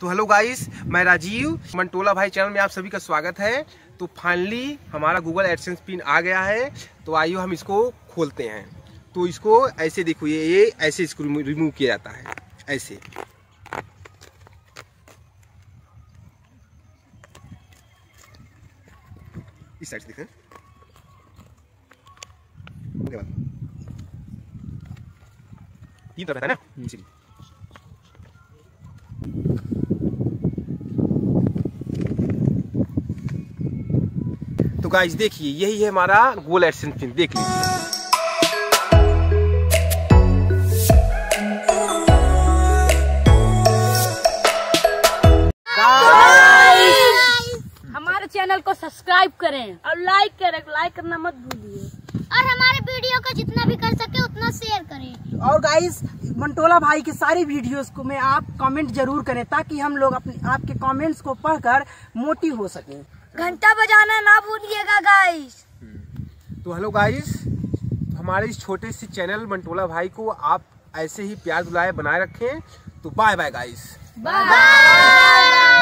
तो hello guys मैं राजीव, मंटोला भाई चैनल में आप सभी का स्वागत है। तो फाइनली हमारा गूगल एडसेंस पिन आ गया है। तो आइए हम इसको खोलते हैं। तो इसको ऐसे देखो ये ये ऐसे इसको रिमूव किया जाता है। ऐसे। इस साइड देखें। तीन तरफ़ है ना? इसीलिए तो गाइस देखिए यही है हमारा गोल एडसेंस पिन देख लीजिए। हमारे चैनल को सब्सक्राइब करें और लाइक करें लाइक करना मत भूलिए। और हमारे वीडियो को जितना भी कर सके उतना शेयर करें। और गाइस मंटोला भाई की सारी वीडियोस को में आप कमेंट ज़रूर करें ताकि हम लोग अपने आपके कमेंट्स को पढ़कर मोटी हो सकें। घंटा बजाना ना भूलिएगा गाइस तो हेलो गाइस हमारे इस छोटे से चैनल मंटोला भाई को आप ऐसे ही प्यार दुलाए बनाए रखें। तो बाय बाय गाइस बाय